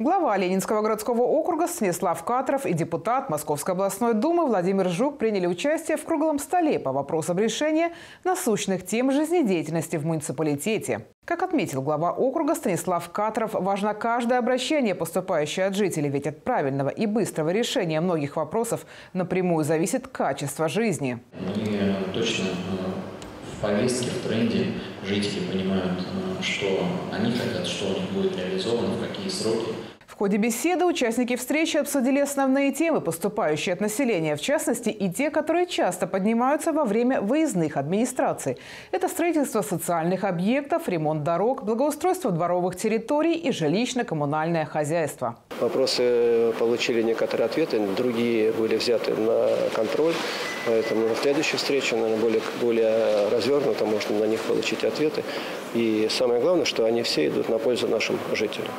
Глава Ленинского городского округа Станислав Катров и депутат Московской областной думы Владимир Жук приняли участие в круглом столе по вопросам решения насущных тем жизнедеятельности в муниципалитете. Как отметил глава округа Станислав Катров, важно каждое обращение, поступающее от жителей, ведь от правильного и быстрого решения многих вопросов напрямую зависит качество жизни. Мы точно э, повестке, в тренде жители понимают, э, что они хотят, что у них будет реализовано, в какие сроки. В ходе беседы участники встречи обсудили основные темы, поступающие от населения, в частности и те, которые часто поднимаются во время выездных администраций. Это строительство социальных объектов, ремонт дорог, благоустройство дворовых территорий и жилищно-коммунальное хозяйство. Вопросы получили некоторые ответы, другие были взяты на контроль. Поэтому на следующей встрече, наверное, более, более развернуто можно на них получить ответы. И самое главное, что они все идут на пользу нашим жителям.